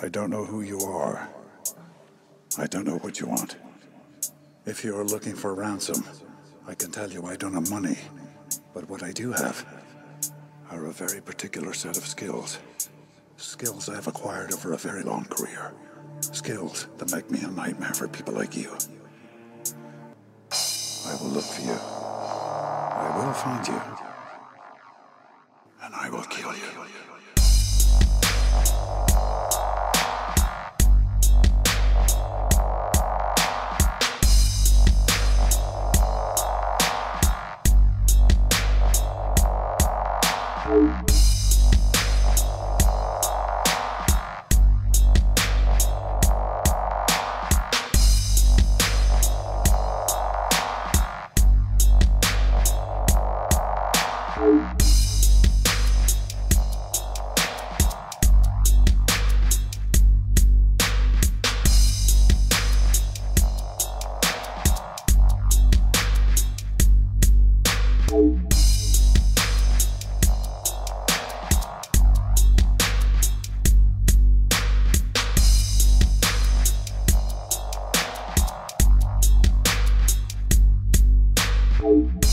I don't know who you are. I don't know what you want. If you are looking for ransom, I can tell you I don't have money. But what I do have are a very particular set of skills. Skills I have acquired over a very long career. Skills that make me a nightmare for people like you. I will look for you. I will find you. And I will kill you. Bye. Thank